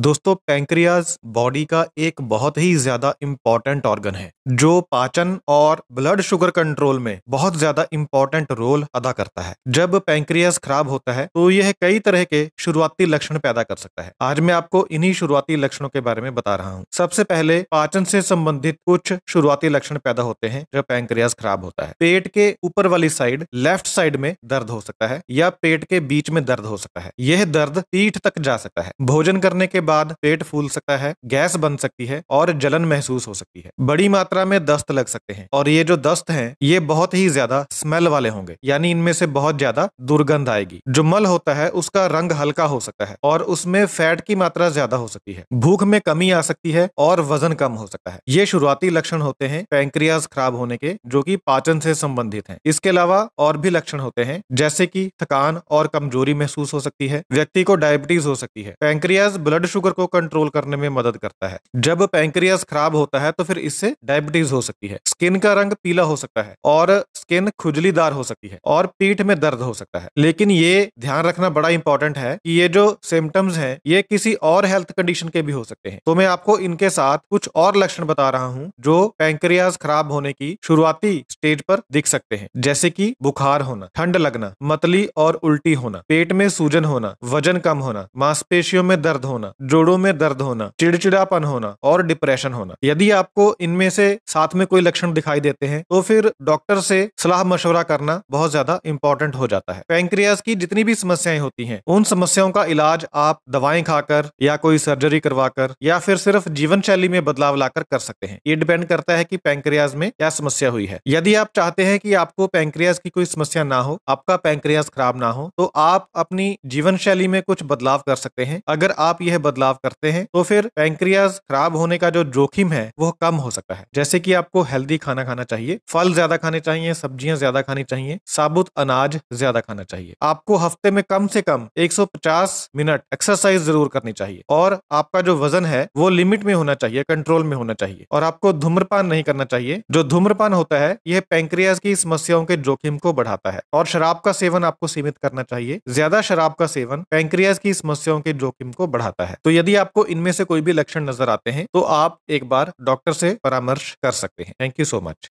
दोस्तों pancreas body का एक बहुत ही ज़्यादा इंपॉर्टेंट ऑर्गन है, जो पाचन और ब्लड शुगर कंट्रोल में बहुत ज़्यादा इंपॉर्टेंट रोल अदा करता है। जब पैंक्रियाज खराब होता है तो यह कई तरह के शुरुआती लक्षण पैदा कर सकता है। आज मैं आपको इन्हीं शुरुआती लक्षणों के बारे में बता रहा हूँ। सबसे पहले, पाचन से संबंधित कुछ शुरुआती लक्षण पैदा होते हैं जब पैंक्रियाज खराब होता है। पेट के ऊपर वाली साइड लेफ़्ट साइड में दर्द हो सकता है या पेट के बीच में दर्द हो सकता है। यह दर्द पीठ तक जा सकता है। भोजन करने के बाद पेट फूल सकता है, गैस बन सकती है और जलन महसूस हो सकती है। बड़ी मात्रा में दस्त लग सकते हैं और ये जो दस्त हैं, ये बहुत ही ज़्यादा स्मेल वाले होंगे, यानी इनमें से बहुत ज़्यादा दुर्गंध आएगी। जो मल होता है, उसका रंग हल्का हो सकता है और उसमें फैट की मात्रा ज़्यादा हो सकती है। भूख में कमी आ सकती है और वज़न कम हो सकता है। ये शुरुआती लक्षण होते हैं पैंक्रियाज खराब होने के, जो कि पाचन से संबंधित हैं। इसके अलावा और भी लक्षण होते हैं, जैसे कि थकान और कमज़ोरी महसूस हो सकती है, व्यक्ति को डायबिटीज़ हो सकती है। पैंक्रियाज ब्लड शुगर को कंट्रोल करने में मदद करता है। जब पैंक्रियास खराब होता है तो फिर इससे डायबिटीज़ हो सकती है। स्किन का रंग पीला हो सकता है और स्किन खुजलीदार हो सकती है और पीठ में दर्द हो सकता है। लेकिन ये ध्यान रखना बड़ा इंपॉर्टेंट है कि ये जो सिम्टम्स हैं, ये किसी और हेल्थ कंडीशन के भी हो सकते हैं। तो मैं आपको इनके साथ कुछ और लक्षण बता रहा हूँ, जो पैंक्रियाज खराब होने की शुरुआती स्टेज पर दिख सकते हैं। जैसे कि बुखार होना, ठंड लगना, मतली और उल्टी होना, पेट में सूजन होना, वज़न कम होना, मांसपेशियों में दर्द होना जोड़ों में दर्द होना, चिड़चिड़ापन होना और डिप्रेशन होना। यदि आपको इनमें से साथ में कोई लक्षण दिखाई देते हैं तो फिर डॉक्टर से सलाह मशवरा करना बहुत ज़्यादा इंपॉर्टेंट हो जाता है। पैंक्रियाज की जितनी भी समस्याएँ होती हैं, उन समस्याओं का इलाज आप दवाएँ खाकर या कोई सर्जरी करवाकर या फिर सिर्फ़ जीवन शैली में बदलाव लाकर कर सकते हैं। ये डिपेंड करता है कि पैंक्रियाज में क्या समस्या हुई है। यदि आप चाहते हैं कि आपको पैंक्रियाज की कोई समस्या ना हो, आपका पैंक्रियाज खराब ना हो तो आप अपनी जीवन शैली में कुछ बदलाव कर सकते हैं। अगर आप यह बदलाव करते हैं तो फिर पैंक्रियाज खराब होने का जो जोखिम है वो कम हो सकता है। जैसे कि आपको हेल्दी खाना खाना चाहिए, फल ज़्यादा खाने चाहिए, सब्ज़ियाँ ज़्यादा खानी चाहिए, साबुत अनाज ज़्यादा खाना चाहिए। आपको हफ़्ते में कम से कम 150 मिनट एक्सरसाइज ज़रूर करनी चाहिए, और आपका जो वज़न है, वो लिमिट में होना चाहिए, कंट्रोल में होना चाहिए, और आपको धूम्रपान नहीं करना चाहिए। जो धूम्रपान होता है, यह पैंक्रियाज की समस्याओं के जोखिम को बढ़ाता है, और शराब का सेवन आपको सीमित करना चाहिए। ज़्यादा शराब का सेवन पैंक्रियाज की समस्याओं के जोखिम को बढ़ाता है। तो यदि आपको इनमें से कोई भी लक्षण नज़र आते हैं तो आप एक बार डॉक्टर से परामर्श कर सकते हैं। Thank you so much